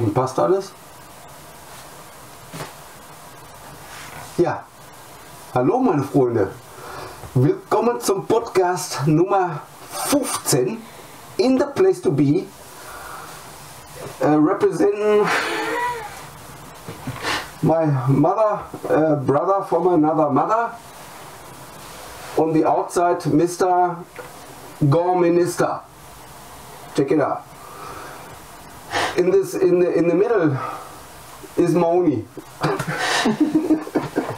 Oben passt alles? Ja. Hallo meine Freunde. Willkommen zum Podcast Nummer 15 in the place to be. Uh, representing my mother, uh, brother from another mother. On the outside, Mr. Gore Minister. Check it out. In this, in the in the middle, is Moni.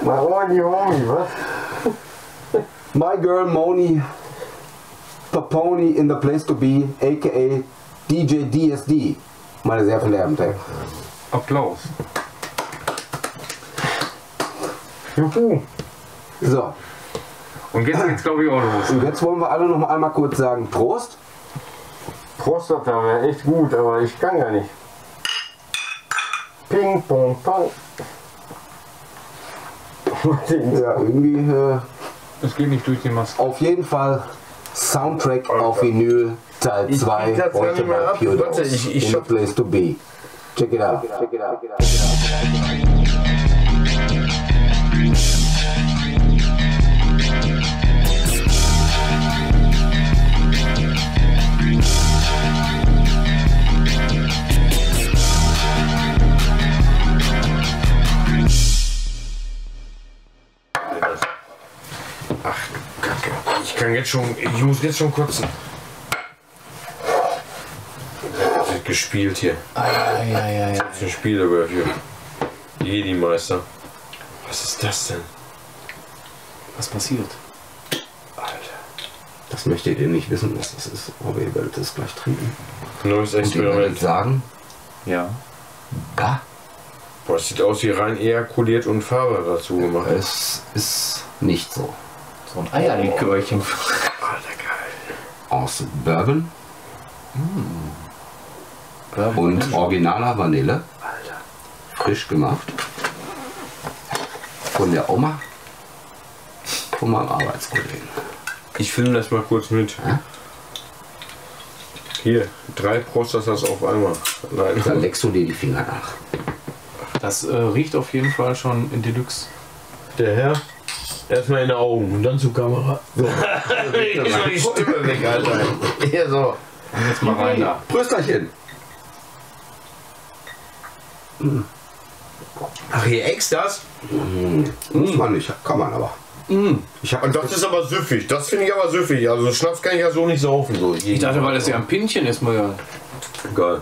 My only homie, was? My girl Moni Paponi in the place to be, aka DJ DSD. Meine sehr verehrten Damen. Applaus. Juhu. So, Und jetzt geht's glaube ich auch los. und jetzt wollen wir alle noch mal einmal kurz sagen Prost. Prostata wäre echt gut, aber ich kann gar nicht. Ping, pong, pong. Ja, irgendwie äh, Es geht nicht durch die Maske. auf jeden Fall Soundtrack auf Vinyl Teil Ich 2 krieg das gar heute bei ab. Pure Warte, Dose. ich- ich in the hab- place to be. Check it out. Check it out. Check it out. Ach, kann jetzt schon, ich muss jetzt schon kotzen. Wird gespielt hier. Eieiei. Das ist ein Spiele hier. Jedi-Meister. Was ist das denn? Was passiert? Das möchtet ihr nicht wissen, was das ist, aber ihr werdet es gleich trinken. Neues Und ihr werdet Experiment. sagen, Ja. da, Boah, es sieht aus wie rein ejakuliert und Farbe dazu gemacht. es ist nicht so. So ein Eierlikörchen. Alter, geil. Aus Bourbon Bourbon. und originaler Vanille, Alter. frisch gemacht. Von der Oma, von meinem Arbeitskollegen. Ich filme das mal kurz mit. Ja? Hier, drei Prostasas auf einmal. Dann Nein. leckst du dir die Finger nach. Das äh, riecht auf jeden Fall schon in Deluxe. Der Herr, erstmal in die Augen und dann zur Kamera. So. ich mal die Stimme weg, Alter. Hier so. Jetzt mal rein da. Prösterchen! Ach, hier Extras? Muss man nicht, kann man aber. Ich habe Und das ist aber süffig. Das finde ich aber süffig. Also Schnaps kann ich ja so nicht saufen. So Ich dachte, weil das ja ein Pinchen ist, mal. Geil.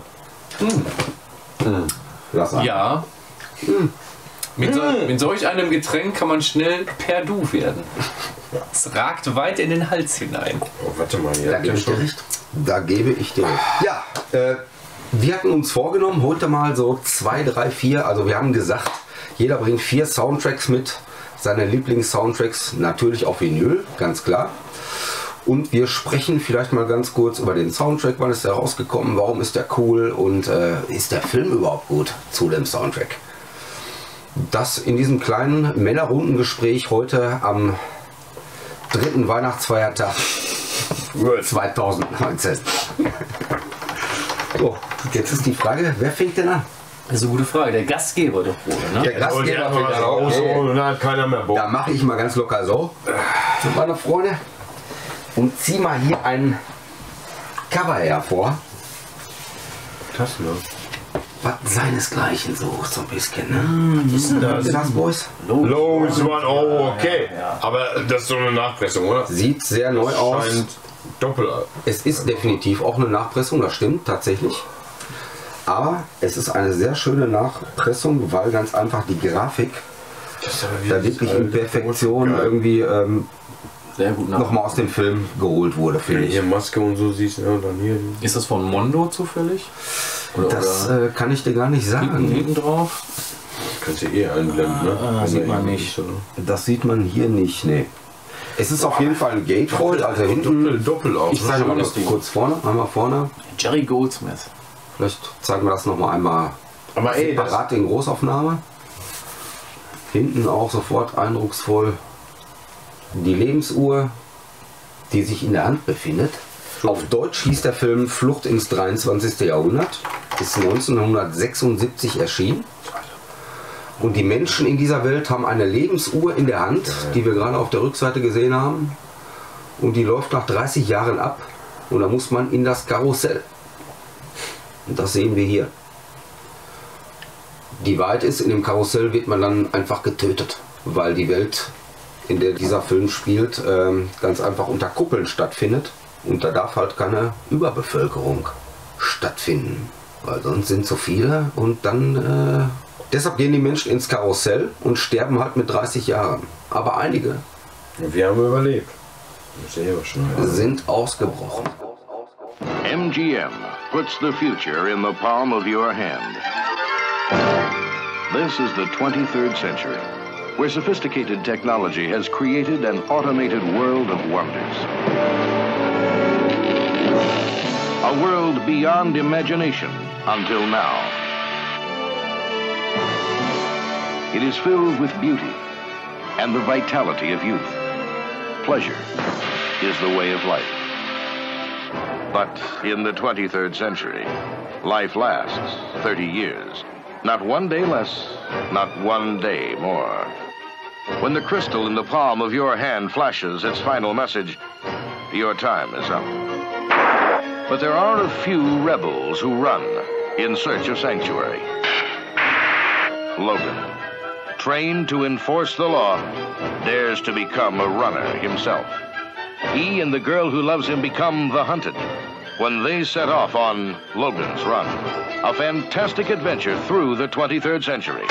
Lass an. Ja. Mit, so, mit solch einem Getränk kann man schnell per Du werden. Es ragt weit in den Hals hinein. Oh, warte mal, hier. Da gebe ich dir recht. Da gebe ich dir recht. Ja, äh, wir hatten uns vorgenommen, heute mal so zwei, drei, vier, also wir haben gesagt, jeder bringt vier Soundtracks mit, seine Lieblings-Soundtracks, natürlich auf Vinyl, ganz klar. Und wir sprechen vielleicht mal ganz kurz über den Soundtrack, wann ist der rausgekommen, warum ist der cool und äh, ist der Film überhaupt gut zu dem Soundtrack. Das in diesem kleinen Männerrundengespräch heute am dritten Weihnachtsfeiertag 2019. So, jetzt ist die Frage, wer fängt denn an? Das ist eine gute Frage. Der Gastgeber doch wohl, ne? Der Gastgeber fängt an. Okay. und dann hat keiner mehr Bock. Da mache ich mal ganz locker so, meine Freunde, und zieh mal hier ein Cover hervor, Das, ne? Was seinesgleichen sucht, so ein bisschen. Ne? Was ist denn das? das, Boys? Low ist one, oh, okay. Aber das ist so eine Nachpressung, oder? Sieht sehr neu aus. Scheint doppel. Es ist definitiv auch eine Nachpressung, das stimmt tatsächlich. Aber es ist eine sehr schöne Nachpressung, weil ganz einfach die Grafik ist da wirklich in Perfektion Geil. irgendwie ähm, Sehr gut nochmal aus dem Film geholt wurde, finde du ich. hier Maske und so siehst, ja, dann hier. Ist das von Mondo zufällig? Oder, Das oder äh, kann ich dir gar nicht sagen. hinten drauf? Kannst du eh einblenden, ne? Ah, sieht man irgendwie nicht. so- Das sieht man hier nicht, nee. Es ist auf jeden Fall ein Gatefold, also Doppel, hinten. doppel auch. Ich zeige mal das Ding. kurz vorne, einmal vorne. Jerry Goldsmith. Vielleicht zeigen wir das nochmal einmal Aber ey, das, separat in Großaufnahme. Hinten auch sofort eindrucksvoll die Lebensuhr, die sich in der Hand befindet. Auf Deutsch hieß der Film Flucht ins 23. Jahrhundert. Ist 1976 erschienen. Und die Menschen in dieser Welt haben eine Lebensuhr in der Hand, die wir gerade auf der Rückseite gesehen haben. Und die läuft nach 30 Jahren ab. Und da muss man in das Karussell. Und das sehen wir hier. Die Wahrheit ist, in dem Karussell wird man dann einfach getötet, weil die Welt, in der dieser Film spielt, ähm, ganz einfach unter Kuppeln stattfindet. Und da darf halt keine Überbevölkerung stattfinden, weil sonst sind so viele und dann... Äh, deshalb gehen die Menschen ins Karussell und sterben halt mit 30 Jahren. Aber einige Wir haben überlebt. Das ist ja schon. sind ausgebrochen. MGM puts the future in the palm of your hand. This is the 23rd century, where sophisticated technology has created an automated world of wonders. A world beyond imagination until now. It is filled with beauty and the vitality of youth. Pleasure is the way of life. But in the 23rd century, life lasts 30 years. Not one day less, not one day more. When the crystal in the palm of your hand flashes its final message, your time is up. But there are a few rebels who run in search of sanctuary. Logan, trained to enforce the law, dares to become a runner himself. He and the girl who loves him become the hunted when they set off on Logan's Run, a fantastic adventure through the 23rd century.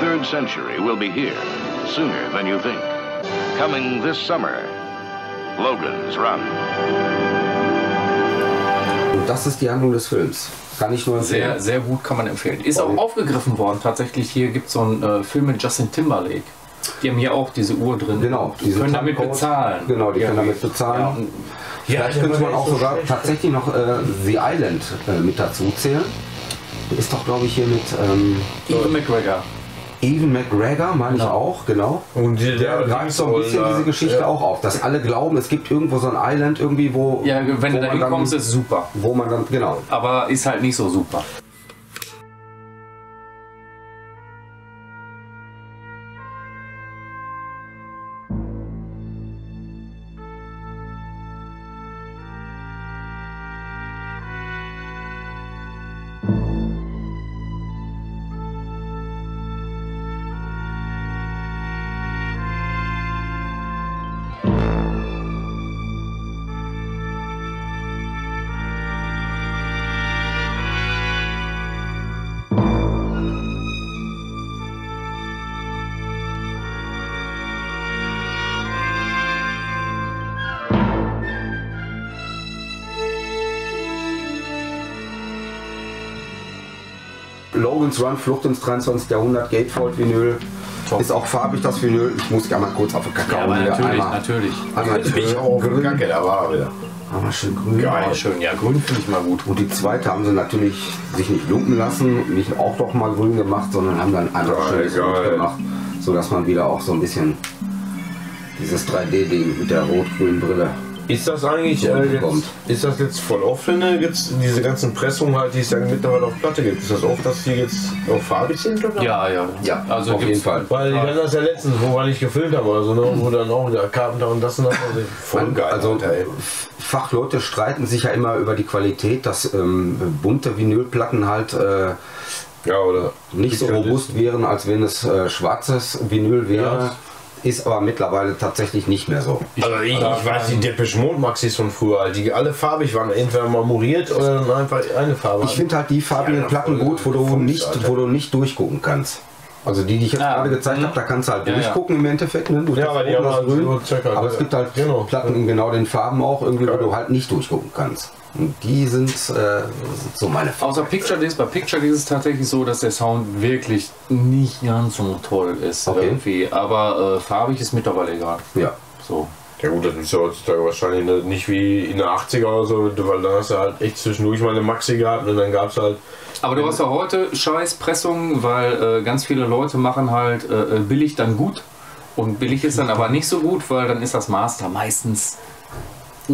23rd century will be here sooner than you think. Coming this summer, Logan's Run. Und das ist die Handlung des Films. Kann ich nur empfehlen. Sehr, sehr gut kann man empfehlen. Ist auch aufgegriffen worden. Tatsächlich hier gibt es so einen äh, Film mit Justin Timberlake. Die haben hier auch diese Uhr drin. Genau, Die können damit bezahlen. Genau, die Ja. können damit bezahlen. Ja, Vielleicht könnte man auch sogar tatsächlich noch äh, The Island äh, mit dazu zählen. Der ist doch, glaube ich, hier mit ähm, Ewan McGregor. Evan McGregor, meine ich Genau. auch, genau. Und die, Der greift so ein bisschen diese Geschichte auch auf, dass alle glauben, es gibt irgendwo so ein Island irgendwie, wo, Ja, wenn wo du da hinkommst, dann, ist super. wo man dann, genau. Aber ist halt nicht so super. Logan's Run, Flucht ins 23. Jahrhundert, Gatefold Vinyl. Ist auch farbig das Vinyl. Ich muss gerne mal kurz auf den Kakao Ja, aber wieder natürlich, einmal, natürlich. einmal Ich auch auf grün, Kacke, da war er wieder. einmal schön grün. Ja, schön. Ja, grün finde ich mal gut. Und die zweite haben sie natürlich sich nicht lumpen lassen, nicht auch doch mal grün gemacht, sondern haben dann einfach Geil, geil. gemacht, sodass man wieder auch so ein bisschen dieses 3D-Ding mit der rot-grünen Brille. Ist das eigentlich So äh, jetzt, ist das jetzt voll du jetzt diese ganzen Pressungen halt, die es ja mittlerweile auf Platte gibt? Ist das oft, dass die jetzt auf farbig sind? Oder? Ja, ja. Ja, also auf gibt's- jeden Fall. Weil ich hatte das ja letztens, wo wir nicht gefilmt haben oder so, ne? wo dann auch wieder Carpenter und das und das. Also voll geil. Also Alter. Fachleute streiten sich ja immer über die Qualität, dass ähm, bunte Vinylplatten halt äh, Ja, oder? nicht so robust wären, als wenn es äh, schwarzes Vinyl wäre. Ja. Ist aber mittlerweile tatsächlich nicht mehr so. Also ich, ich weiß, die Depeche Mode Maxis von früher, halt, die alle farbig waren, entweder marmoriert oder dann einfach eine Farbe. Ich finde halt die farbigen Ja, Platten gut, wo du, nicht, Alter. wo du nicht durchgucken kannst. Also die, die ich jetzt Ah, gerade gezeigt mhm. habe, da kannst du halt Ja, ja. durchgucken im Endeffekt. Ne? Durch Ja, das aber die haben das halt Grün. aber es gibt halt Genau. Platten in genau den Farben auch, irgendwie, wo du halt nicht durchgucken kannst. Und die sind äh, so meine Außer Picture Disc, bei Picture Disc ist es tatsächlich so, dass der Sound wirklich nicht ganz so toll ist Okay. irgendwie. Aber äh, farbig ist mittlerweile egal. Ja. So. Ja gut, das ist ja heutzutage wahrscheinlich nicht wie in der 80er oder so, weil da hast du halt echt zwischendurch mal eine Maxi gehabt und dann gab es halt Aber du hast ja heute scheiß Pressungen, weil äh, ganz viele Leute machen halt äh, äh, billig dann gut. Und billig ist dann aber nicht so gut, weil dann ist das Master meistens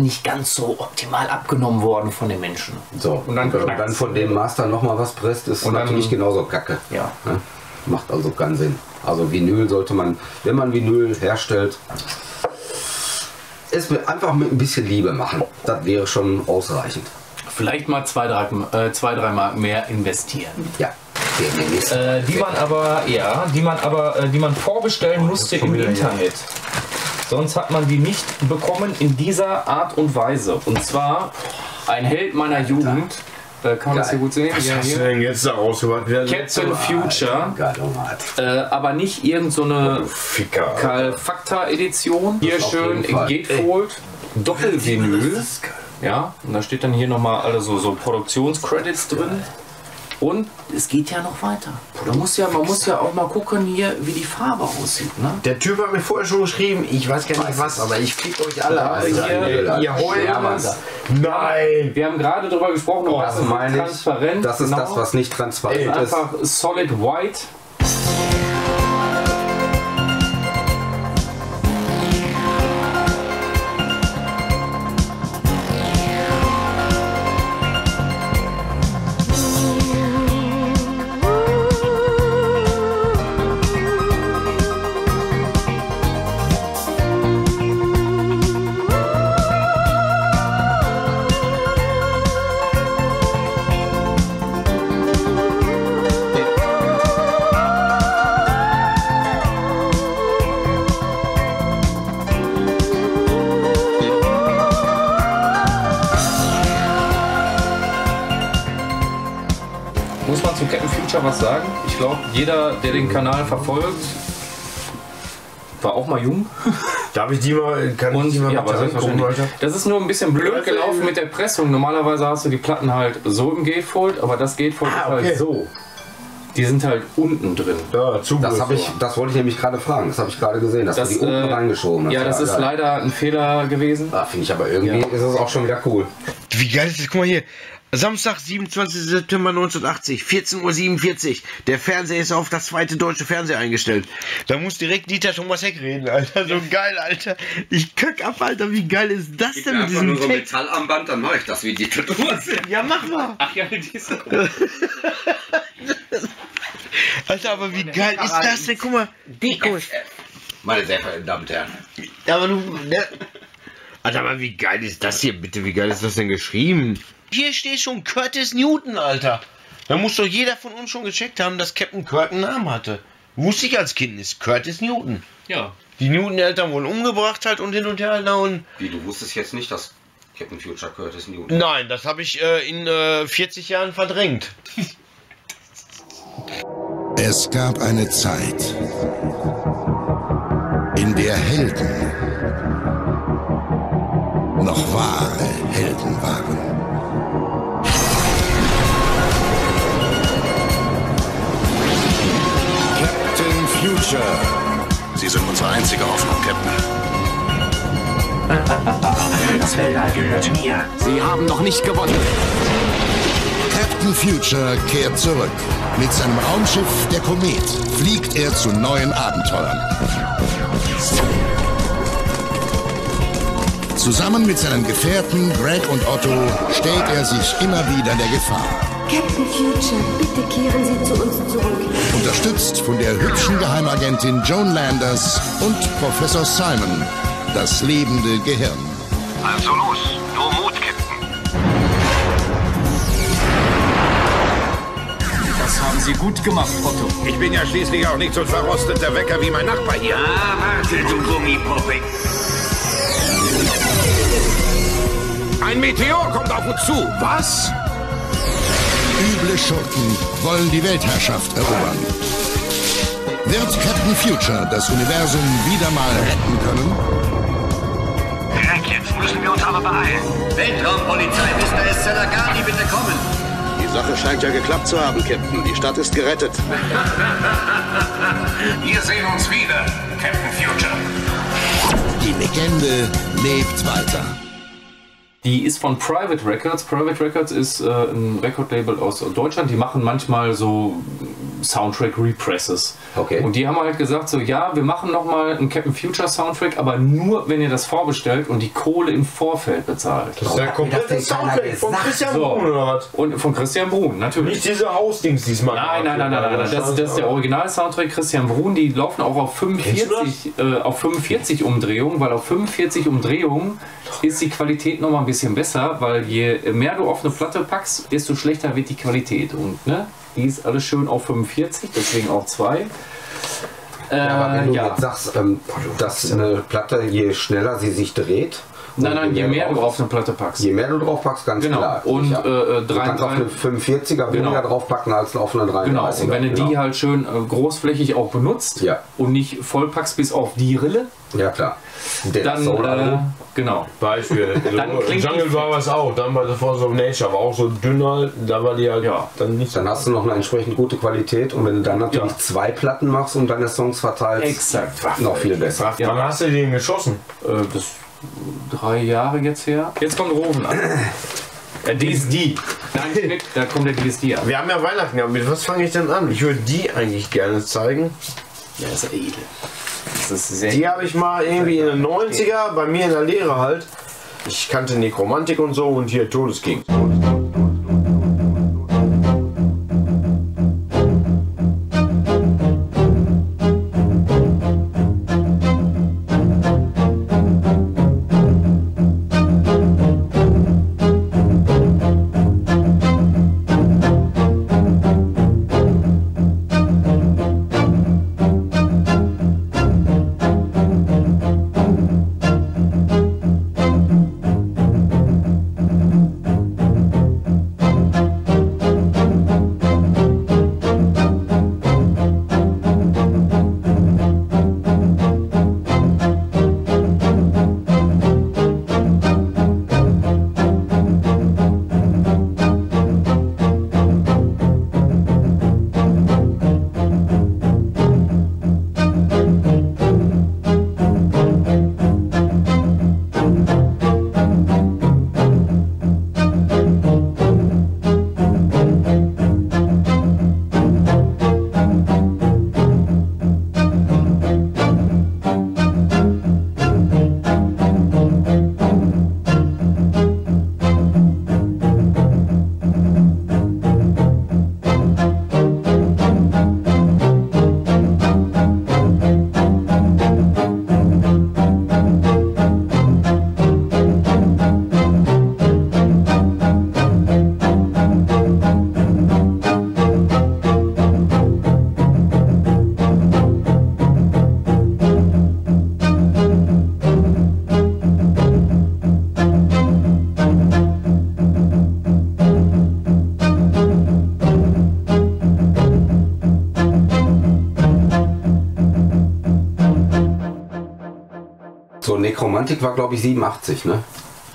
nicht ganz so optimal abgenommen worden von den Menschen. So, Und dann wenn man knackt's. dann von dem Master nochmal was presst, ist Und dann- natürlich genauso kacke. Ja. Ne? Macht also keinen Sinn. Also Vinyl sollte man, wenn man Vinyl herstellt, es mit, einfach mit ein bisschen Liebe machen. Das wäre schon ausreichend. Vielleicht mal zwei, drei, äh, zwei, drei Mark mehr investieren. Ja. Äh, die man aber, ja, die man aber, äh, die man vorbestellen musste im Internet. Sonst hat man die nicht bekommen in dieser Art und Weise. Und zwar ein Held meiner Jugend. Äh, kann man das hier gut sehen? Was Ja, hast du denn jetzt da rausgebracht? Captain Future. Äh, aber nicht irgend so eine Ficker. Karl Fakta Edition. Hier schön Fall. Gatefold. Doppelvinyl. Ja, und da steht dann hier nochmal alle so, so Produktionscredits drin. Und es geht ja noch weiter. Da muss ja, man muss ja auch mal gucken hier, wie die Farbe aussieht. Ne? Der Typ hat mir vorher schon geschrieben, ich weiß gar nicht was, aber ich fick euch alle. Also hier- ihr heult. Nein! Wir haben gerade darüber gesprochen, Oh, Das ist transparent. Das ist genau. das, was nicht transparent ist. Einfach solid white. Ich glaube, jeder, der den Kanal verfolgt, war auch mal jung. Darf ich die mal, kann ich Und die mal ja, selbstverständlich. Alter? Das ist nur ein bisschen blöd gelaufen mit der Pressung. Normalerweise hast du die Platten halt so im Gatefold, aber das Gatefold Ah, ist okay. halt so. Die sind halt unten drin. Ja. Das, hab ich, das wollte ich nämlich gerade fragen. Das habe ich gerade gesehen, dass Das, du die unten äh, reingeschoben hast. Ja, das ist geil. leider ein Fehler gewesen. Ah, Finde ich aber irgendwie ist es auch schon wieder cool. Wie geil ist das? Guck mal hier. Samstag, 27. September 1980, 14.47 Uhr. Der Fernseher ist auf das zweite deutsche Fernsehen eingestellt. Da muss direkt Dieter Thomas Heck reden, Alter. So geil, Alter. Ich kack ab, Alter. Wie geil ist das denn mit diesem Text? Metallarmband, dann mache ich das wie die Thomas. Ja, mach mal. Ach ja, diese. Alter, aber wie geil ist das denn? Guck mal. Mal. Meine sehr verehrten Damen und Herren. Aber du. Ne? Alter, aber wie geil ist das hier bitte? Wie geil ist das denn geschrieben? Hier steht schon Curtis Newton, Alter. Da muss doch jeder von uns schon gecheckt haben, dass Captain Kirk einen Namen hatte. Wusste ich als Kind, ist Curtis Newton. Ja. Die Newton-Eltern wurden umgebracht halt und hin und her und Wie, du wusstest jetzt nicht, dass Captain Future Curtis Newton. Nein, das habe ich äh, in äh, 40 Jahren verdrängt. Es gab eine Zeit, in der Helden noch wahre Helden waren. Future. Sie sind unsere einzige Hoffnung, Captain. Sie haben noch nicht gewonnen. Captain Future kehrt zurück. Mit seinem Raumschiff, der Komet, fliegt er zu neuen Abenteuern. Zusammen mit seinen Gefährten Greg und Otto stellt er sich immer wieder der Gefahr. Captain Future, bitte kehren Sie zu uns zurück. Unterstützt von der hübschen Geheimagentin Joan Landers und Professor Simon, das lebende Gehirn. Also los, nur Mut, Captain. Das haben Sie gut gemacht, Otto. Ich bin ja schließlich auch nicht so ein verrosteter Wecker wie mein Nachbar hier. Ah, warte, du Gummipuppe. Ein Meteor kommt auf uns zu. Was? Üble Schurken wollen die Weltherrschaft erobern. Wird Captain Future das Universum wieder mal retten können? Direkt jetzt müssen wir uns aber beeilen. Weltraumpolizei, Mr. Escelagani, bitte kommen. Die Sache scheint ja geklappt zu haben, Captain. Die Stadt ist gerettet. Wir sehen uns wieder, Captain Future. Die Die Legende lebt weiter. Die ist von Private Records. Private Records ist äh, ein Recordlabel aus Deutschland. Die machen manchmal so Soundtrack Represses. Okay. Und die haben halt gesagt so, ja, wir machen noch mal einen Captain Future Soundtrack, aber nur wenn ihr das vorbestellt und die Kohle im Vorfeld bezahlt. Das ist der komplette Soundtrack von Christian Brun oder was? Und von Christian Brun, natürlich. Nicht diese Hausdings diesmal. Nein, nein, nein, nein, nein, nein. Das, das ist der Original-Soundtrack Christian Brun. Die laufen auch auf 45, äh, auf 45 Umdrehungen, weil auf 45 Umdrehungen ist die Qualität noch mal ein bisschen besser, weil je mehr du auf eine Platte packst, desto schlechter wird die Qualität. Und ne, die ist alles schön auf 45, deswegen auch zwei. Äh, Ja, aber wenn du ja. jetzt sagst, ähm, dass eine Platte, je schneller sie sich dreht, Nein, nein, je mehr du drauf- auf eine Platte packst. je mehr du drauf packst, ganz Genau. klar. Und, Ja. äh, äh, du kannst auf drei- eine 45er weniger Genau. draufpacken als auf eine 33er. Genau, und wenn du die halt schön äh, großflächig auch benutzt Ja. und nicht vollpackst bis auf die Rille, Ja, klar. Der dann, äh, genau. Beispiel. Dann klingt Jungle war was auch, dann bei The Force of Nature, war auch so dünn halt, da war die halt Ja. dann nicht. Dann hast du noch eine entsprechend gute Qualität und wenn du dann natürlich Ja. zwei Platten machst und deine Songs verteilst, Exakt. noch viel besser. Ja. Wann hast du den geschossen? Äh, das drei Jahre jetzt her. Jetzt kommt Rosen an. Ist die. Nein, da kommt der DSD an. Wir haben ja Weihnachten gehabt. Mit was fange ich denn an? Ich würde die eigentlich gerne zeigen. Ja, ist edel. Das ist sehr Die habe ich mal irgendwie in den 90er bei mir in der Lehre halt. Ich kannte Nekromantik und so und hier Todesking. Nekromantik war glaube ich 87, ne?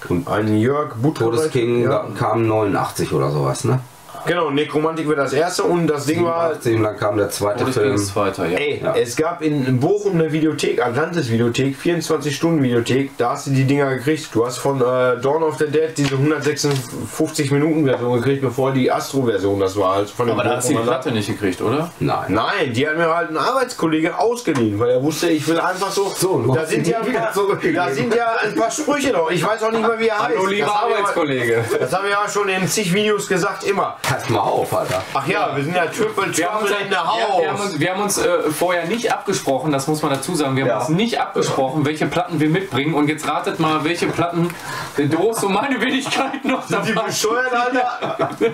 Und Ein Jörg Butterich. Todesking Ja. kam 89 oder sowas, ne? Genau, Nekromantik war das erste und das Ding war. 87 und dann kam der zweite Film. ist weiter, ja. Ey, Ja. es gab in Bochum eine Videothek, Atlantis Videothek, 24-Stunden-Videothek, da hast du die Dinger gekriegt. Du hast von äh, Dawn of the Dead diese 156 Minuten Version gekriegt, bevor die Astro-Version das war. Also von Aber da hast du die Platte nicht gekriegt, oder? Nein. Nein, die hat mir halt ein Arbeitskollege ausgeliehen, weil er wusste, ich will einfach so. So, da, sind ja, wieder da sind ja ein paar Sprüche noch. Ich weiß auch nicht mal, wie er heißt. Hallo, lieber das haben wir- Arbeitskollege. Das haben wir ja schon in zig Videos gesagt, immer. Pass mal auf, Alter. Ach ja, wir sind ja Triple Wir haben uns, in the ja, wir haben uns, wir haben uns äh, vorher nicht abgesprochen, das muss man dazu sagen. Wir haben Ja. uns nicht abgesprochen, welche Platten wir mitbringen. Und jetzt ratet mal, welche Platten der Doris und meine Wenigkeit noch Die dabei bescheuert, Alter.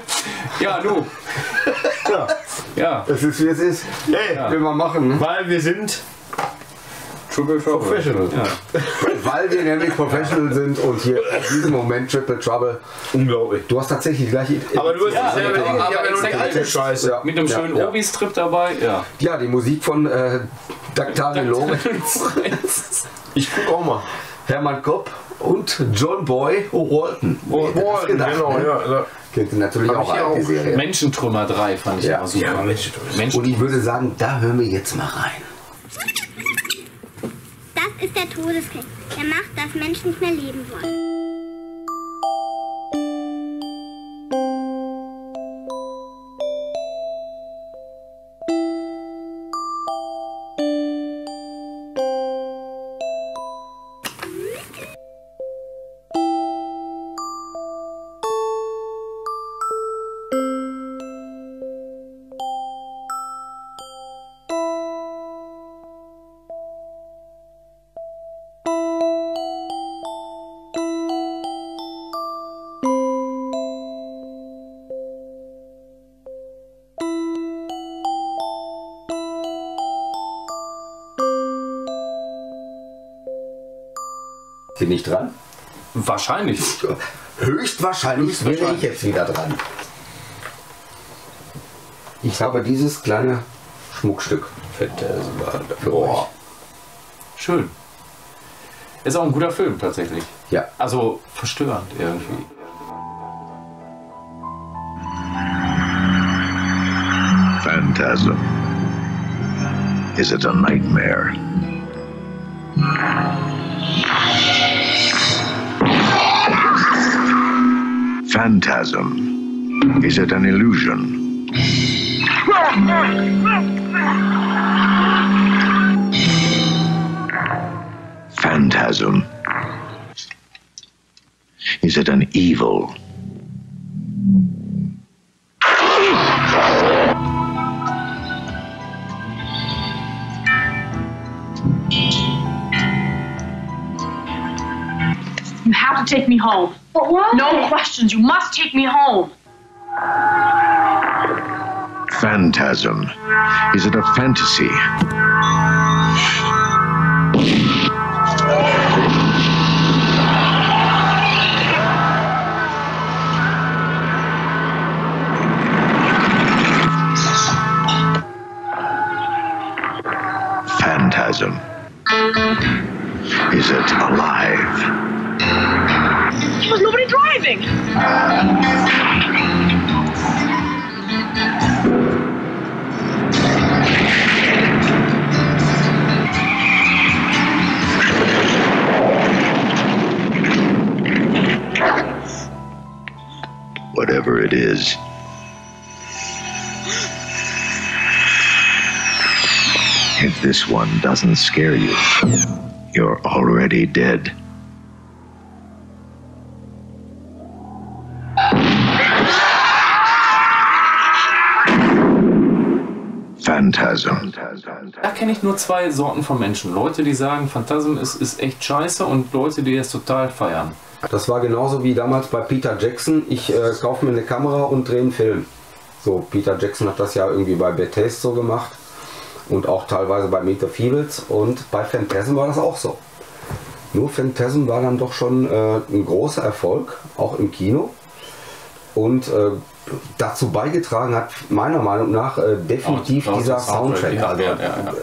Ja, du. Ja, Ja. es ist wie es ist. Ey, Will man machen, weil wir sind Triple Trouble. Professional. Ja. Weil wir nämlich professional sind und hier in diesem Moment Triple Trouble. Unglaublich. Du hast tatsächlich die gleiche. Aber du hast Ja, dasselbe aber- ja nur die alte Scheiße. Ja. Mit einem schönen ja. Obi-Strip dabei. Ja. Ja, die Musik von äh, Daktari Lorenz, Ich guck auch mal. Hermann Kopp und John Boy Walton. Oh, gedacht, genau, ne? ja. ja. Kennt ihr natürlich auch auch. Serie. Menschentrümmer 3 fand ich Ja. immer super. Ja, Menschentrümmer. Und ich würde sagen, da hören wir jetzt mal rein. Ist der Todesking. Der macht, dass Menschen nicht mehr leben wollen. Bin ich dran? Wahrscheinlich. Höchstwahrscheinlich wäre ich jetzt wieder dran. Ich habe dieses kleine Schmuckstück euch. Schön. Ist auch ein guter Film tatsächlich. Ja. Also verstörend irgendwie. Phantasm. Is it a nightmare? Phantasm. Is it an illusion? Phantasm. Is it an evil? You take me home. But why? No questions. You must take me home. Phantasm. Is it a fantasy? Phantasm. Is it alive? There was nobody driving. Whatever it is. If this one doesn't scare you, you're already dead. Phantasm. Da kenne ich nur zwei Sorten von Menschen. Leute, die sagen, Phantasm ist, ist echt scheiße und Leute, die das total feiern. Das war genauso wie damals bei Peter Jackson. Ich äh, kaufe mir eine Kamera und drehe einen Film. So, Peter Jackson hat das ja irgendwie bei Bethesda so gemacht und auch teilweise bei Meet the Feebles und bei Phantasm war das auch so. Nur Phantasm war dann doch schon äh, ein großer Erfolg, auch im Kino. Und äh, dazu beigetragen hat meiner Meinung nach äh, definitiv Auch- dieser Soundtrack, Soundtrack. Also, ja, ja, ja.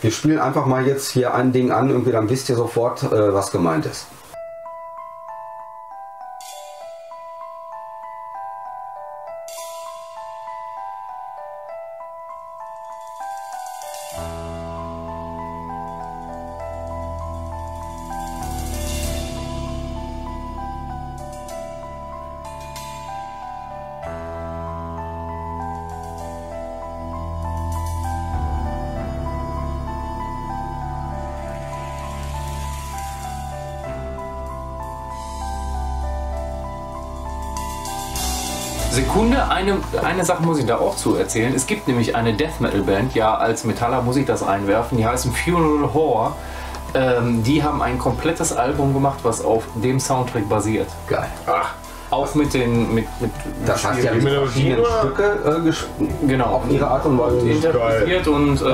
Wir spielen einfach mal jetzt hier ein Ding an, irgendwie dann wisst ihr sofort, äh, was gemeint ist. Sekunde, eine, eine Sache muss ich da auch zu erzählen. Es gibt nämlich eine Death Metal Band, ja, als Metaller muss ich das einwerfen, die heißen Funeral Horror. Ähm, die haben ein komplettes Album gemacht, was auf dem Soundtrack basiert. Geil. Ach. Auch mit den. Mit, mit Das heißt ja mit verschiedenen Stücke äh, ges- genau. auf ihre Art und Weise. interpretiert und äh,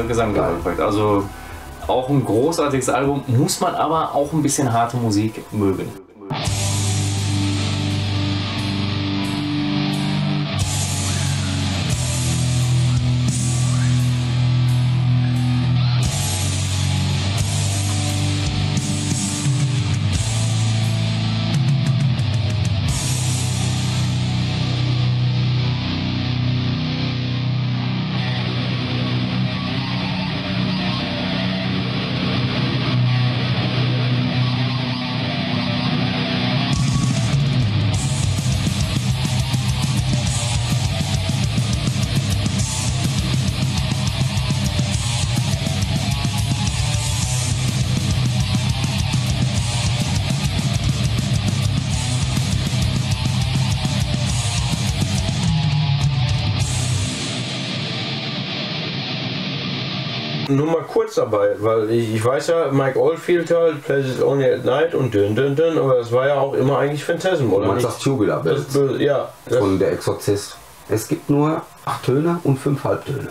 äh, Gesang dabei. Also auch ein großartiges Album, muss man aber auch ein bisschen harte Musik mögen. Nur mal kurz dabei, weil ich, ich weiß ja, Mike Oldfield halt, Plays It Only at Night und dünn, dünn, dünn, aber das war ja auch immer eigentlich Phantasm, oder nicht? das Tubular Bells Das ja, das von der Exorzist. Es gibt nur acht Töne und fünf Halbtöne.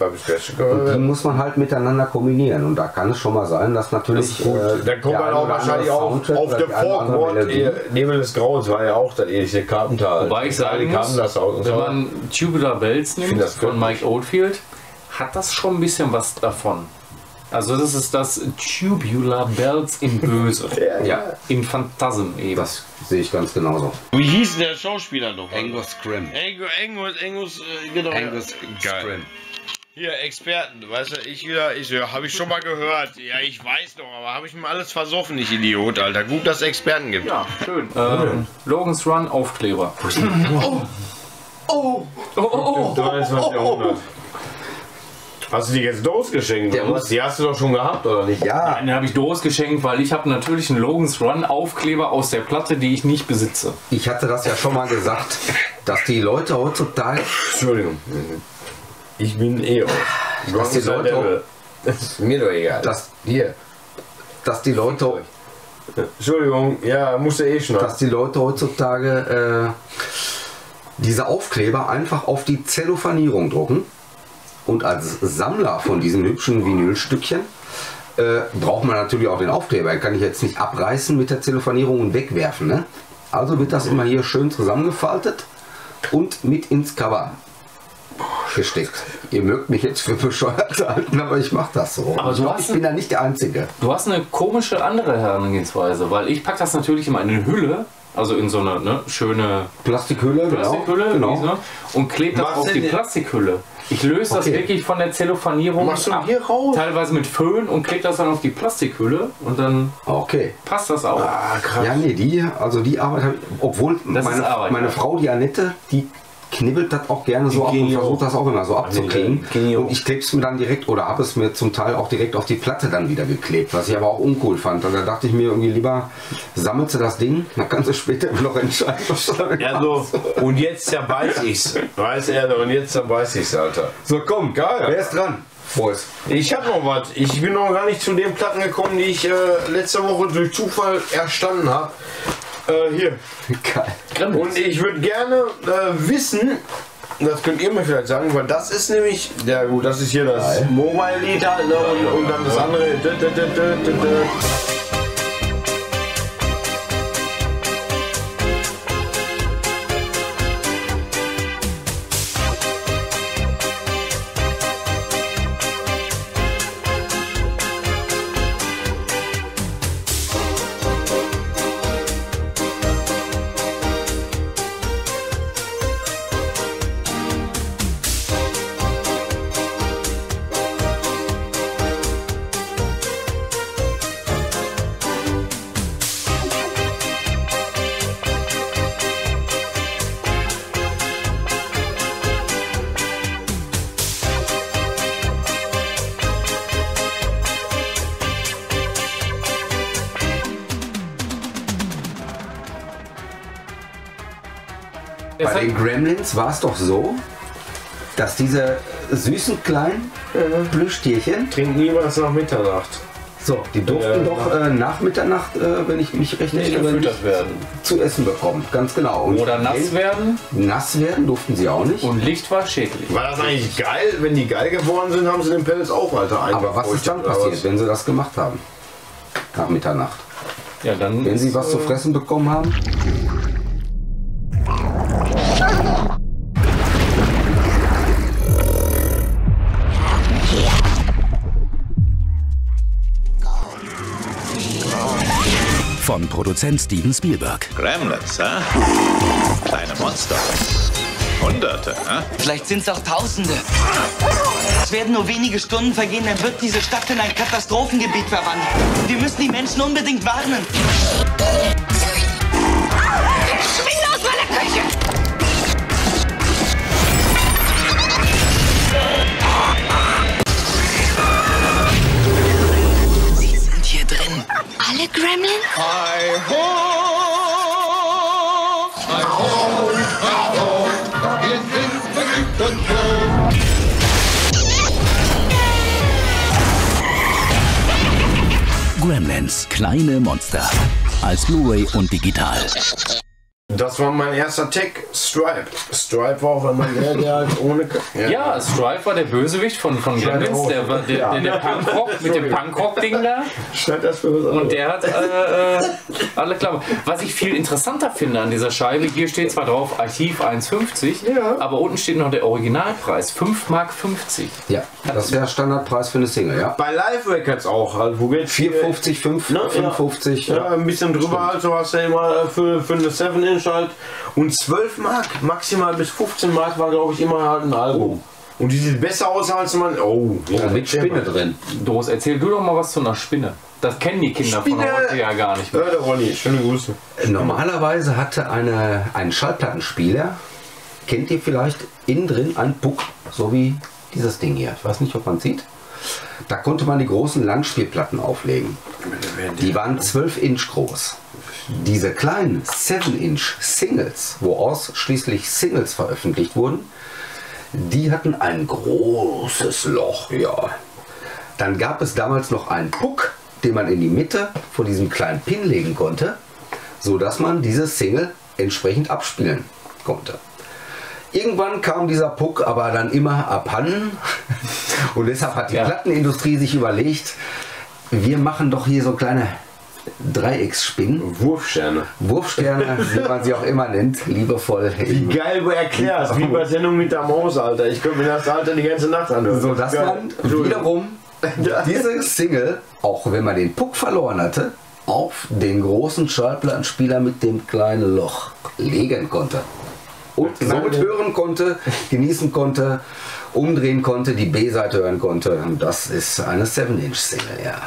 habe ich fest Und die muss man halt miteinander kombinieren. Und da kann es schon mal sein, dass natürlich. Gut, äh, dann kommt der man auch wahrscheinlich auf, auf Folkwort. Melodie. Nebel des Grauens war ja auch das ähnliche Carpenter. Wobei ich sagen die muss, Carpenter Sound. wenn man Tubular Bells nimmt das von. Mike Oldfield, hat das schon ein bisschen was davon. Also das ist das Tubular Bells in Böse. Ja, In Phantasm eben. das sehe ich ganz genauso. Wie hieß der Schauspieler noch? Angus Scrim. Angus, Angus, Angus, äh, genau. Angus. Scrim. Hier, Experten, weißt du, ich wieder, ich ja, habe ich schon mal gehört. Ja, ich weiß noch, aber habe ich mir alles versoffen, ich Idiot, Alter. Gut, dass es Experten gibt. Ja, schön. Ähm, Logan's Run Aufkleber. Oh, oh, oh, 23. Jahrhundert. Hast du die jetzt losgeschenkt? Der oder muss- was? Die hast du doch schon gehabt, oder nicht? Ja, Den habe ich Doris geschenkt, weil ich habe natürlich einen Logan's Run Aufkleber aus der Platte, die ich nicht besitze. ich hatte das ja schon mal gesagt, dass die Leute heutzutage. Entschuldigung. Ich bin eh auf. Dass die Leute Devil. Das ist mir doch egal. Dass, Hier. dass die Leute Entschuldigung, ja, musste eh schneiden. dass die Leute heutzutage äh, diese Aufkleber einfach auf die Zellophanierung drucken. Und als Sammler von diesen hübschen Vinylstückchen äh, braucht man natürlich auch den Aufkleber. Den kann ich jetzt nicht abreißen mit der Zellophanierung und wegwerfen. Ne? Also wird das immer hier schön zusammengefaltet und mit ins Cover gesteckt. Ihr mögt mich jetzt für bescheuert halten, aber ich mache das so. Aber ich, du glaub, hast ich bin da nicht der Einzige. Du hast eine komische andere Herangehensweise, weil ich packe das natürlich immer in eine Hülle, also in so eine ne, schöne Plastikhülle, Plastikhülle genau. diese, und klebe das auf die Plastikhülle. Ich löse das Okay. wirklich von der Zellophanierung Machst du ab, hier raus? teilweise mit Föhn und klebe das dann auf die Plastikhülle und dann Okay. passt das auch. Ah, krass. Ja, nee, die, also die Arbeit habe ich, obwohl Das ist meine, Arbeit, meine ja. Frau, die Annette, die knibbelt das auch gerne so ab und versucht das auch immer so abzukriegen. Und ich klebe es mir dann direkt oder habe es mir zum Teil auch direkt auf die Platte dann wieder geklebt, was ich aber auch uncool fand. Und da dachte ich mir irgendwie lieber, sammelst du das Ding, dann kannst du später noch entscheiden, was du damit Ja, so. Und jetzt zerbeiß ich's. Weiß er, und jetzt zerbeiß ich's, Alter. So, komm, Geil. wer ist dran? Boys. Ich habe noch was. Ich bin noch gar nicht zu den Platten gekommen, die ich äh, letzte Woche durch Zufall erstanden habe. Äh, hier. Geil. Und ich würde gerne äh, wissen, das könnt ihr mir vielleicht sagen, weil das ist nämlich, ja gut, das ist hier das Mobile-Lied halt, ne, und, und dann das andere. Bei den Gremlins war es doch so, dass diese süßen kleinen Plüschtierchen, Trinkt niemals nach Mitternacht. so, die durften Äh, doch äh, nach Mitternacht, äh, wenn ich mich recht erinnere, gefüttert werden. zu essen bekommen. Ganz genau. Und Oder nass werden nass werden durften sie auch nicht. und Licht war schädlich. War das eigentlich geil? Wenn die geil geworden sind, haben sie den Pelz auch, Alter, Aber was ist dann passiert, was? wenn sie das gemacht haben? Nach Mitternacht. Ja, dann Wenn sie was zu äh, fressen bekommen haben? Produzent Steven Spielberg. Gremlins, hä? Kleine Monster. Hunderte, hä? Vielleicht sind es auch Tausende. Es werden nur wenige Stunden vergehen, dann wird diese Stadt in ein Katastrophengebiet verwandelt. Wir müssen die Menschen unbedingt warnen. Spring aus meiner Küche! alle Gremlins? Hi ho! Hi ho! Gremlins, kleine Monster. Als Blu-ray und digital. Das war mein erster Tech, Stripe. Stripe war auch immer der, der halt ohne. Ja, Stripe war der Bösewicht von, von Gremlins, der, war der, der, der Punkrock mit dem Punkrock-Ding da. Schneid das für was Und der hat äh, äh, alle Klappen. Was ich viel interessanter finde an dieser Scheibe, hier steht zwar drauf Archiv 1,50, aber unten steht noch der Originalpreis, 5 Mark 50. Ja, das ist der Standardpreis für eine Single, ja. Bei Live Records auch halt, wo geht 4,50, 5, Ne, 5,50. Ja, ein bisschen drüber halt, so hast du ja immer für, für eine 7-Inch halt. Und 12 Mark, maximal bis 15 Mark war glaube ich immer halt ein Album. Und die sieht besser aus als man. Oh, Ja, mit Spinne drin. Doris, erzähl du doch mal was zu einer Spinne. Das kennen die Kinder Spinne! von heute ja gar nicht Ja, mehr. der Ronny, schöne Grüße. Normalerweise hatte eine, ein Schallplattenspieler, kennt ihr vielleicht, innen drin ein Puck, so wie dieses Ding hier. Ich weiß nicht, ob man sieht. Da konnte man die großen Langspielplatten auflegen. Die waren 12 Inch groß. Diese kleinen 7 Inch Singles, wo ausschließlich Singles veröffentlicht wurden, die hatten ein großes Loch, ja. Dann gab es damals noch einen Puck, den man in die Mitte von diesem kleinen Pin legen konnte, so dass man diese Single entsprechend abspielen konnte. Irgendwann kam dieser Puck aber dann immer abhanden und deshalb hat die Plattenindustrie sich überlegt, wir machen doch hier so kleine Dreiecksspinnen. Wurfsterne. Wurfsterne, wie man sie auch immer nennt, liebevoll. Wie geil du erklärst, wie bei Sendung mit der Maus, Alter. Ich könnte mir das Alter die ganze Nacht anhören. So dass Geil. man wiederum diese Single, auch wenn man den Puck verloren hatte, auf den großen Schallplattenspieler mit dem kleinen Loch legen konnte. Und somit hören konnte, genießen konnte, umdrehen konnte, die B-Seite hören konnte. Und das ist eine 7-Inch-Single, ja.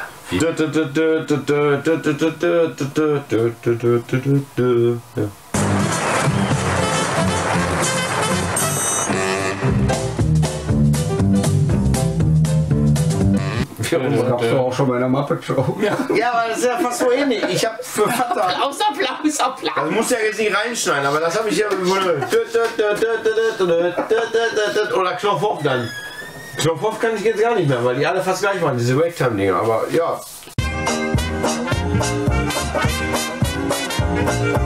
Ja. Das gab's doch auch schon bei einer Muppet Show. Ja, aber das ist ja fast so ähnlich. Ich habe für Vater. Applaus, Applaus, Applaus. Das muss ja jetzt nicht reinschneiden, aber das habe ich ja. Oder Knopf auf dann. Knopf auf kann ich jetzt gar nicht mehr, weil die alle fast gleich waren, diese Ragtime-Dinger. Aber ja.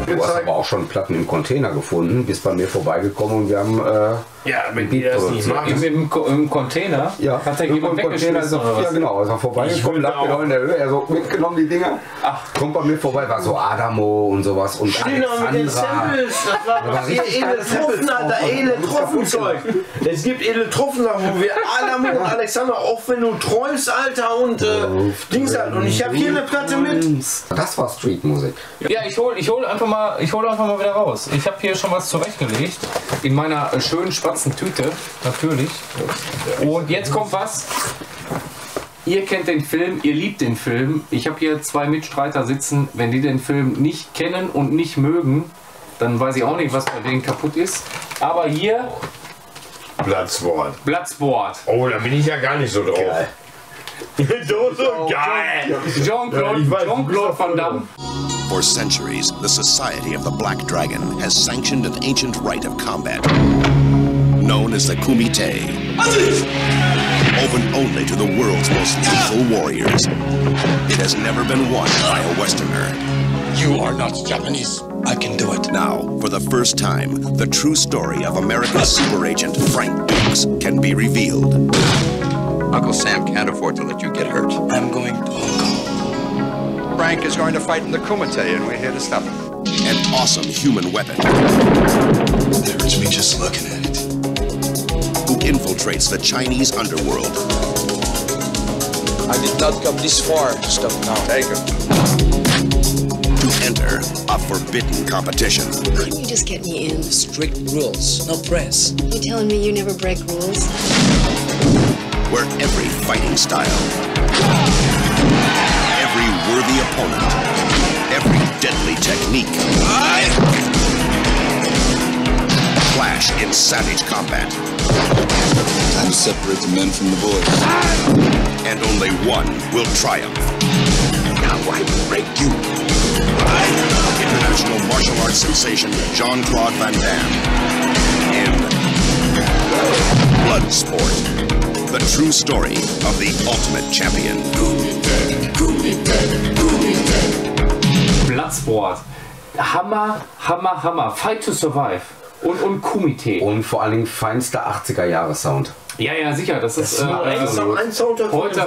Du hast aber auch schon Platten im Container gefunden, bist bei mir vorbeigekommen und wir haben äh, Ja, wenn Beat die das nicht. Im, im, Im Container Ja, hat er irgendwo jemand Container er, oder ja genau, ist er Ich vorbeigekommen, lag genau in der Höhe, er so mitgenommen die Dinger, Ach. kommt bei mir vorbei, war so Adamo und sowas und Genau, mit den Alexandra. Samples. Das war war hier edle Tropfen, Alter, edle. Tropfenzeug. Es gibt edle Tropfen, wo wir Adamo und Alexander, auch wenn du träumst, Alter, und äh, Dings halt. Und ich habe hier eine Platte mit. Das war Streetmusik. Ja, ich hole ich hol einfach, mal- ich hol einfach mal wieder raus. Ich habe hier schon was zurechtgelegt. In meiner schönen schwarzen Tüte, natürlich. Und jetzt kommt was. Ihr kennt den Film, ihr liebt den Film. Ich habe hier zwei Mitstreiter sitzen. Wenn die den Film nicht kennen und nicht mögen, dann weiß ich auch nicht, was bei denen kaputt ist. Aber hier Bloodsport. Bloodsport. Oh, da bin ich ja gar nicht so drauf. so, so geil. Jean-Claude Ich Jean-Claude Van Damme. For centuries, the Society of the Black Dragon has sanctioned an ancient rite of combat known as the Kumite. Open only to the world's most lethal warriors. It has never been won by a Westerner. You are not Japanese. I can do it. Now, for the first time, the true story of America's super agent Frank Dukes can be revealed. Uncle Sam can't afford to let you get hurt. I'm going to Hong Kong. Frank is going to fight in the Kumite, and we're here to stop him. An awesome human weapon It hurts me just looking at it. who infiltrates the Chinese underworld. I did not come this far to stop now. Take him. to enter a forbidden competition. Couldn't you just get me in? Strict rules, no press. You telling me you never break rules? Where every fighting style, every worthy opponent, every deadly technique clash in savage combat. Time to separate the men from the boys. And only one will triumph. Now I will break you. International martial arts sensation Jean-Claude Van Damme in Bloodsport. The true story of the ultimate champion. Bloodsport. Hammer, Hammer, Hammer. Fight to Survive. Und, und Kumite. Und vor allen Dingen feinster 80er Jahre Sound. Ja, ja, sicher. Das, ist, ist Soundtrack von heute,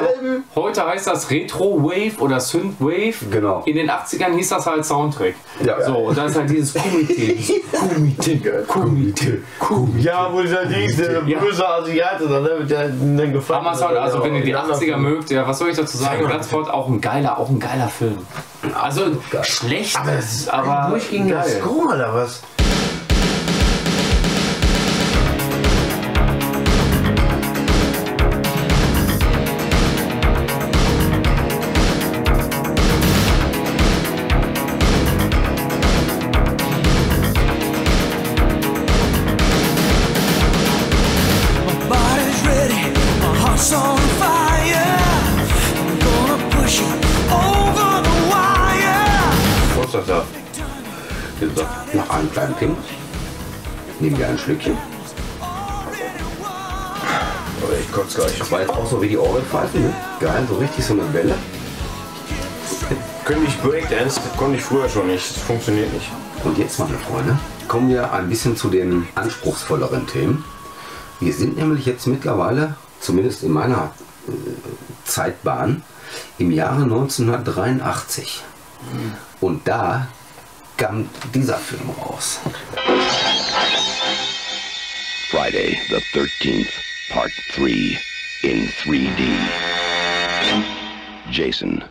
heute heißt das Retro Wave oder Synth Wave. Genau. In den 80ern hieß das halt Soundtrack. Ja. So, und da ist halt dieses Kumite. Kumite, Kumite, Kumite. Ja, wo dieser Dings, der Ja. böse Asiate, dann, ne, mit der den Gefangen. Damals halt, also wenn ihr die 80er mögt, ja, was soll ich dazu sagen? Bloodsport auch ein geiler, auch ein geiler Film. Also schlecht, Aber das ist aber ein durchgehender geil. Score oder was? Ein Schlückchen. Aber ich kotze gleich. Das war jetzt auch so wie die Orgelpfeifen, ne? Geil, so richtig so eine Welle. Könnte ich Breakdance, konnte ich früher schon nicht. Das funktioniert nicht. Und jetzt, meine Freunde, kommen wir ein bisschen zu den anspruchsvolleren Themen. Wir sind nämlich jetzt mittlerweile, zumindest in meiner äh, Zeitbahn, im Jahre 1983. Und da kam dieser Film raus. Friday the 13th, Part 3, in 3D. Jason,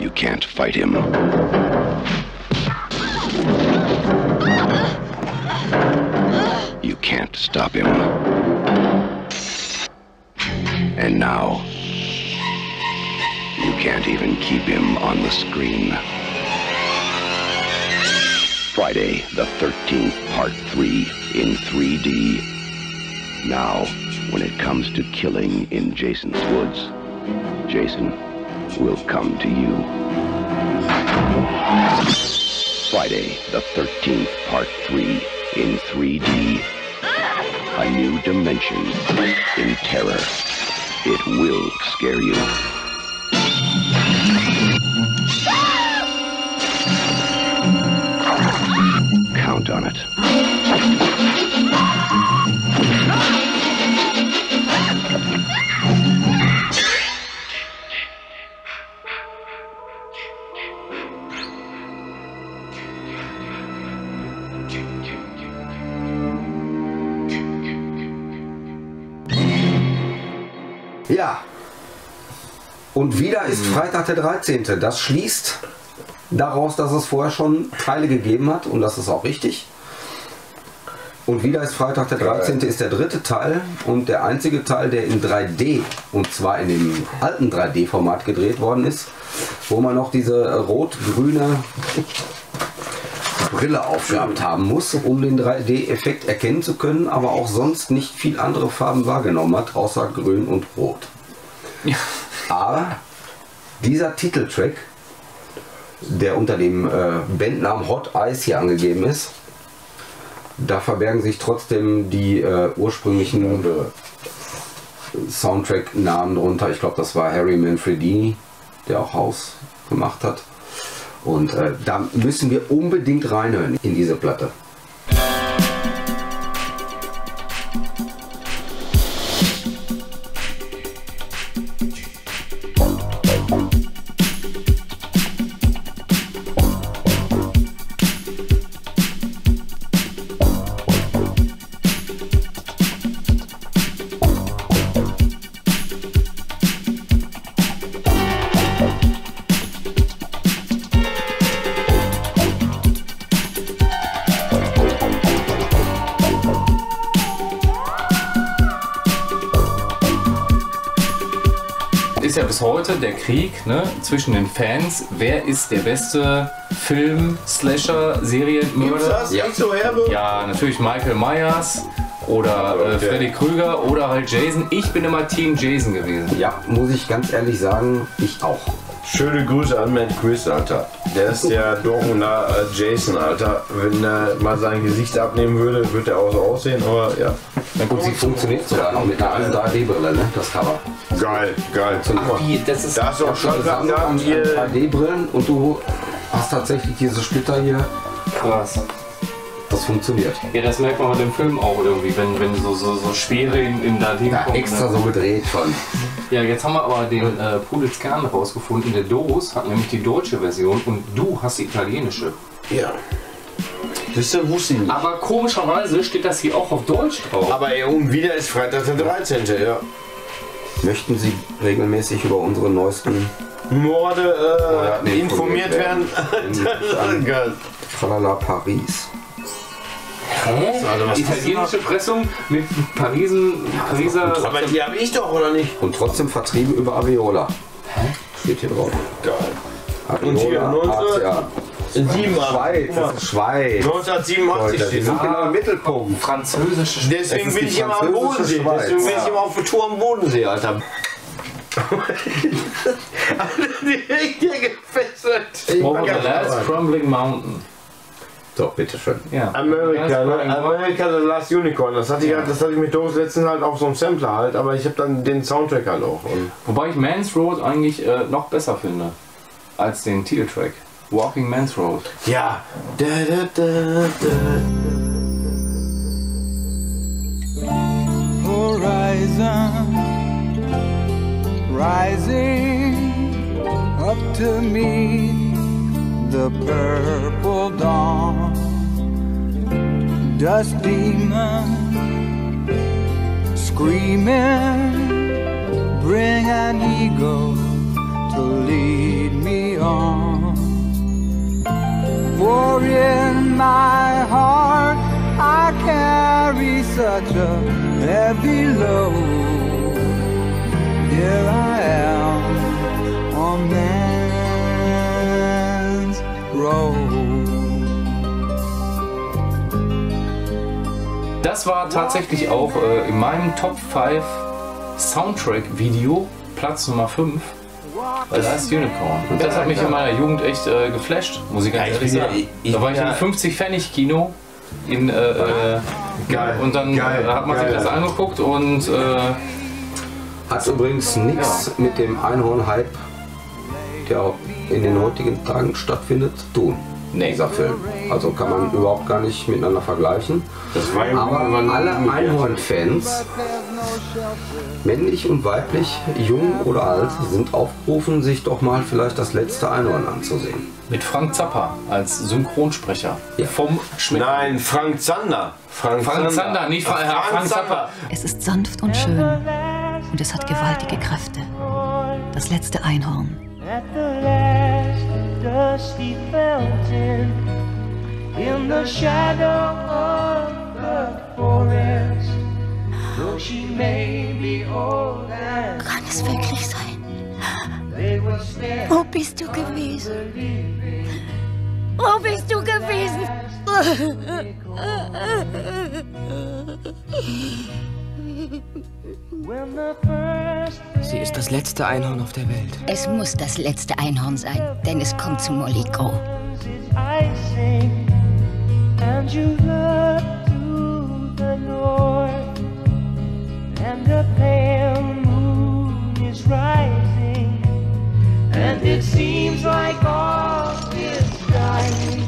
you can't fight him. You can't stop him. And now, you can't even keep him on the screen. Friday the 13th, Part 3 in 3D. Now, when it comes to killing in Jason's woods, Jason will come to you. Friday the 13th, Part 3 in 3D. A new dimension in terror. It will scare you. It. Ja. Und wieder ist Freitag der 13. Das schließt daraus, dass es vorher schon Teile gegeben hat und das ist auch richtig. Und wieder ist Freitag der 13. ist der dritte Teil und der einzige Teil, der in 3D und zwar in dem alten 3D-Format gedreht worden ist, wo man noch diese rot-grüne Brille aufgehabt haben muss, um den 3D-Effekt erkennen zu können, aber auch sonst nicht viel andere Farben wahrgenommen hat, außer grün und rot. Aber dieser Titeltrack, der unter dem äh, Bandnamen Hot Eyes hier angegeben ist, da verbergen sich trotzdem die äh, ursprünglichen Soundtrack-Namen drunter. Ich glaube, das war Harry Manfredini, der auch Haus gemacht hat. Und äh, da müssen wir unbedingt reinhören in diese Platte. Krieg ne, zwischen den Fans. Wer ist der beste Film, Slasher, Serienmörder? So herbe? Ja, natürlich Michael Myers oder äh, Freddy Krüger oder halt Jason. Ich bin immer Team Jason gewesen. Ja, muss ich ganz ehrlich sagen, ich auch. Schöne Grüße an Matt Chris, Alter. Der ist der Dortmunder äh, Jason, Alter. Wenn er mal sein Gesicht abnehmen würde, würde er auch so aussehen, aber ja. Na gut, sie funktioniert sogar noch mit einer 3D-Brille, ne? Das Cover. Geil, geil. Ach, wie, das ist da hast du auch schon Sachen gehabt, hier. 3D-Brillen und du hast tatsächlich diese Splitter hier. Krass. Das funktioniert. Ja, das merkt man bei dem Film auch irgendwie, wenn, wenn so, so, so Schwere in, in da Ja, hinkommen. extra ne? so gedreht schon. Ja, jetzt haben wir aber den äh, Pudels Kern rausgefunden. Der Dos hat nämlich die deutsche Version und du hast die italienische. Ja. Das ist wusste ich nicht. Aber komischerweise steht das hier auch auf Deutsch drauf. Aber ja, und wieder ist Freitag der 13. Ja. Möchten Sie regelmäßig über unsere neuesten Morde äh, Ja, informiert werden. Geil. Tralala Paris? Also, was Italienische Pressung mit Parisen, Pariser. Aber die habe ich doch, oder nicht? Und trotzdem vertrieben über Aviola. Steht hier drauf. Geil. Aviola, Und hier 19 ATA. 87. Schweiz, das ist Schweiz. 1987 Leute, die steht sind da. genau im Mittelpunkt. Französische Deswegen Es ist bin ich immer am Bodensee. Schweiz. Deswegen bin ich Ja. immer auf der Tour am Bodensee, Alter. Direkt hier gefesselt. Over the last crumbling mountain. So, bitteschön. Ja. America, ne? America the Last Unicorn. Das hatte ich, halt, das hatte ich mit Dose letztens halt auf so einem Sampler halt, aber ich habe dann den Soundtrack halt auch. Und Wobei ich Man's Road eigentlich äh, noch besser finde als den Titeltrack. Walking Man's Road. ja. Da, da, da, da. horizon rising up to meet the purple dawn. Dust demon screaming bring an eagle to lead me on. For in my heart I carry such a heavy load. Here I am Das war tatsächlich auch äh, in meinem Top 5 Soundtrack Video Platz Nummer 5. Weil da ist Unicorn. Und das hat mich in meiner Jugend echt äh, geflasht, muss ich ganz Ja, ich ehrlich ja- sagen. ich da war ich im ja- 50 Pfennig Kino in äh, äh, Geil. und dann Geil. äh, hat man Geil. sich das angeguckt und äh, Hat übrigens nichts mit dem Einhorn-Hype, der in den heutigen Tagen stattfindet, tun. Nee. Dieser Film. Also kann man überhaupt gar nicht miteinander vergleichen. Das war ja Aber alle. Einhorn-Fans, männlich und weiblich, jung oder alt, sind aufgerufen, sich doch mal vielleicht das letzte Einhorn anzusehen. mit Frank Zappa als Synchronsprecher vom Schmidt. Nein, Frank Zander. Frank, Frank Zander, nicht Frank, Frank Frank Zander. Zappa. Es ist sanft und schön und es hat gewaltige Kräfte. Das letzte Einhorn. Dusty fountain in the shadow of the forest. Though she may be old and Kann es wirklich sein? Wo bist du gewesen? Wo bist du gewesen? Sie ist das letzte Einhorn auf der Welt. Es muss das letzte Einhorn sein, denn es kommt zu Molly rising and it seems like all is dying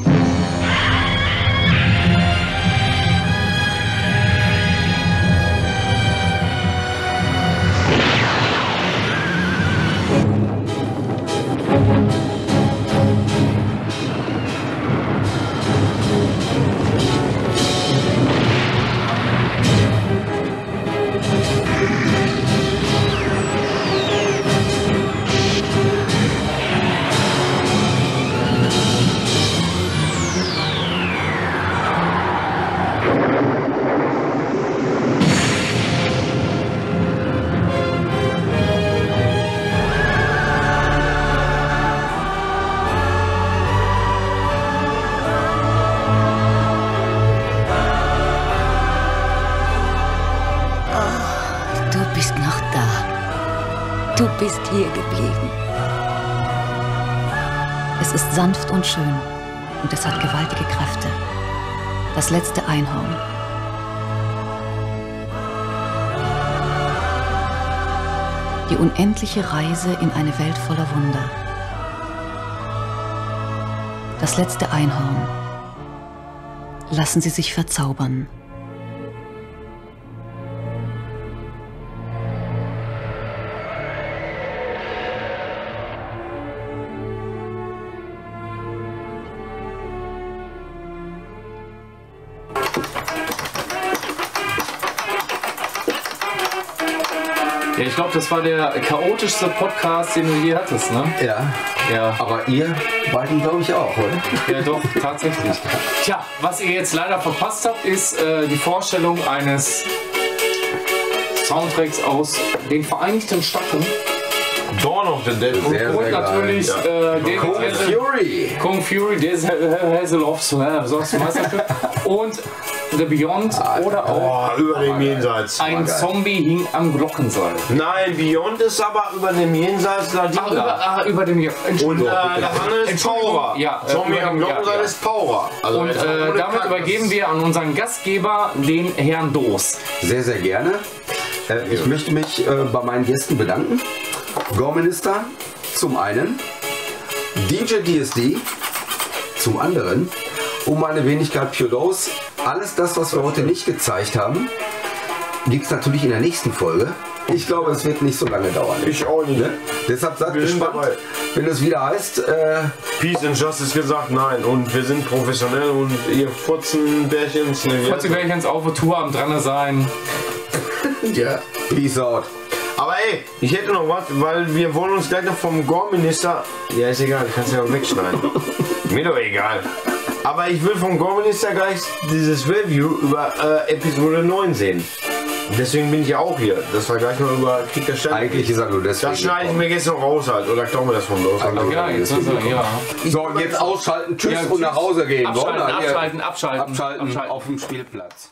hier geblieben. ist sanft und schön und es hat gewaltige Kräfte. Das letzte Einhorn. Die unendliche Reise in eine Welt voller Wunder. Das letzte Einhorn. Lassen Sie sich verzaubern. War der chaotischste Podcast, den du je hattest, ne? Ja. Ja. Aber ihr beiden glaube ich auch, oder? Ja, doch, tatsächlich. Tja, was ihr jetzt leider verpasst habt, ist äh, die Vorstellung eines Soundtracks aus den Vereinigten Staaten. Dawn of the Dead. Sehr, Und sehr natürlich geil. äh, David Kung Hazel- Fury. Kung Fury, David Hasselhoffs äh, Meisterstück. Und The Beyond oder auch Oh, über dem Jenseits. ein Zombie hing am Glockenseil. Nein, Beyond ist aber über dem Jenseits Ach, über, Ladina. ach, über dem Und Entschuldigung. äh, das andere ist Power. ja, äh, Zombie am dem- ja, Glockenseil ja. ist Power. Also Und äh, damit Kack. übergeben wir an unseren Gastgeber, den Herrn Doos. Sehr, sehr gerne. Äh, ich möchte mich äh, bei meinen Gästen bedanken. Gorminister zum einen, DJ DSD zum anderen und meine Wenigkeit Pure Dose. Alles das, was wir heute nicht gezeigt haben, gibt es natürlich in der nächsten Folge. Ich glaube, es wird nicht so lange dauern. Ich auch nicht. Ne? Deshalb seid gespannt, dabei. wenn es wieder heißt, äh, Peace and Justice gesagt, nein. Und wir sind professionell und ihr Furzenbärchens. Ne, ans Auf der Tour am dran sein. ja, Peace out. Aber ey, ich hätte noch was, weil wir wollen uns gleich noch vom Gore-Minister. Ja, ist egal, kannst ja auch wegschneiden. Mir doch egal. Aber ich will vom Gore-Minister gleich dieses Review über äh, Episode 9 sehen. Deswegen bin ich ja auch hier, dass wir gleich mal über Krieg der Sterne. Eigentlich ist er nur deswegen. Das schneide ich mir jetzt noch raus halt. Oder klauen wir das von los? Eigentlich Ja, jetzt ist er, ja. So, jetzt ausschalten, tschüss Ja, und nach Hause gehen. Abschalten, Wollen abschalten, abschalten, abschalten, abschalten. auf dem Spielplatz.